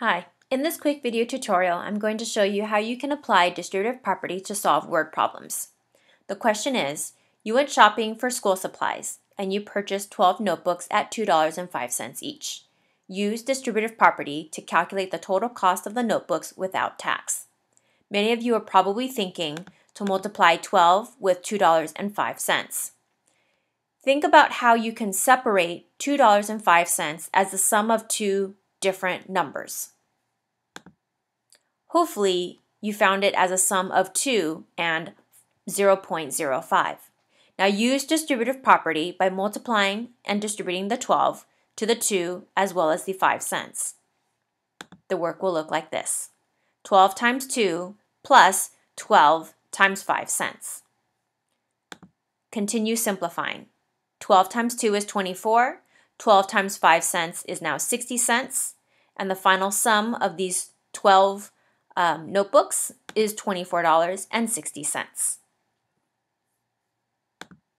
Hi, in this quick video tutorial, I'm going to show you how you can apply distributive property to solve word problems. The question is, you went shopping for school supplies and you purchased 12 notebooks at $2.05 each. Use distributive property to calculate the total cost of the notebooks without tax. Many of you are probably thinking to multiply 12 with $2.05. Think about how you can separate $2.05 as the sum of two different numbers. Hopefully, you found it as a sum of 2 and 0.05. Now use distributive property by multiplying and distributing the 12 to the 2 as well as the 5 cents. The work will look like this. 12 times 2 plus 12 times 5 cents. Continue simplifying. 12 times 2 is 24. 12 times 5 cents is now 60 cents and the final sum of these 12 um, notebooks is $24.60.